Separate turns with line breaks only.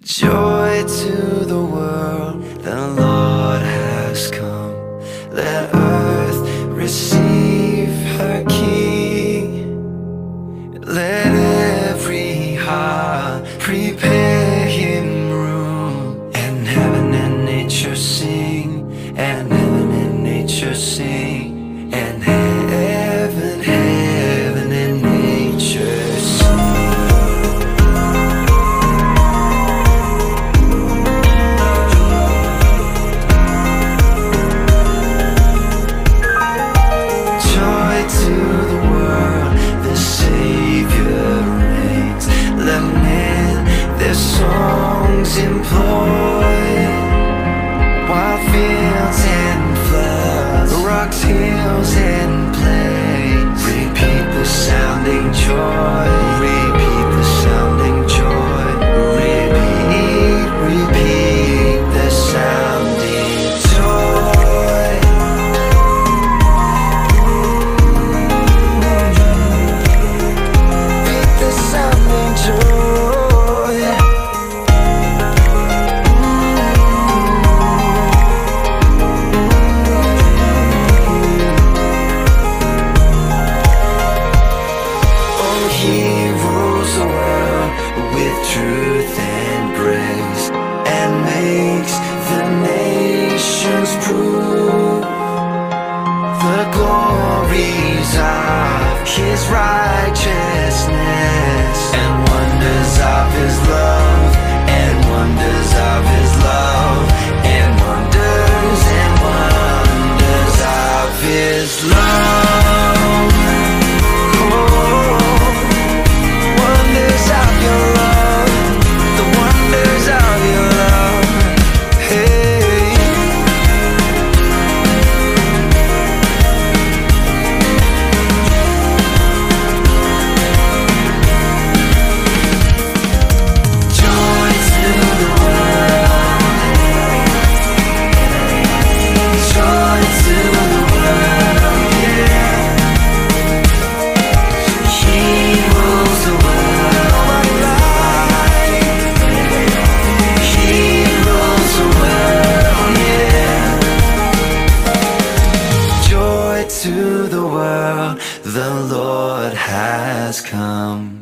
Joy to the world, the Lord has come. Let earth receive her King. Let songs employ. Wild fields and floods, rocks, hills and plains. Repeat the sounding joy. Glories of his righteousness. the Lord has come.